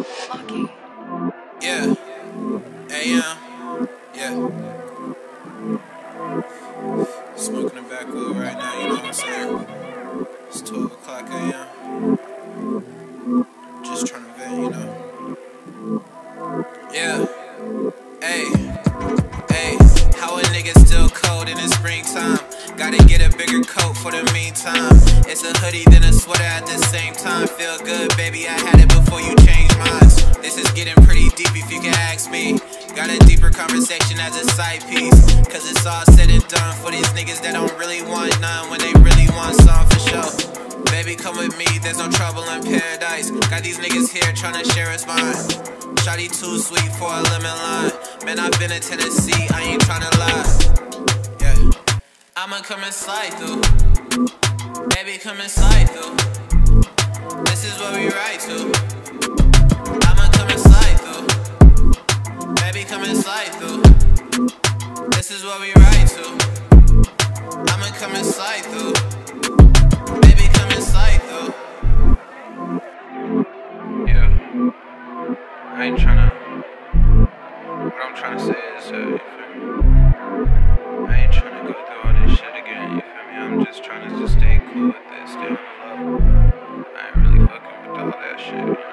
Lucky. Yeah. AM. Uh, yeah. Smoking a backwood right now, you know what I'm saying? It's 12 o'clock AM. Just trying to vent, you know. Yeah. Hey. Hey. How a nigga still cold in the springtime? Gotta get a bigger coat for the meantime. It's a hoodie, then a sweater at the same time. Feel good, baby. I had it ask me. Got a deeper conversation as a side piece. Cause it's all said and done for these niggas that don't really want none when they really want some for sure. Baby, come with me, there's no trouble in paradise. Got these niggas here trying to share a spine. Shotty too sweet for a lemon lime. Man, I've been in Tennessee, I ain't tryna lie. Yeah. I'ma come and slide through. Baby, come and slide through. This is what we ride to. This is what we ride to. I'ma come and slide through. Baby, come and slide through. Yeah. I ain't tryna. What I'm tryna say is, uh, you feel me? I ain't tryna go through all this shit again, you feel me? I'm just tryna just stay cool with this, stay. I ain't really fucking with all that shit.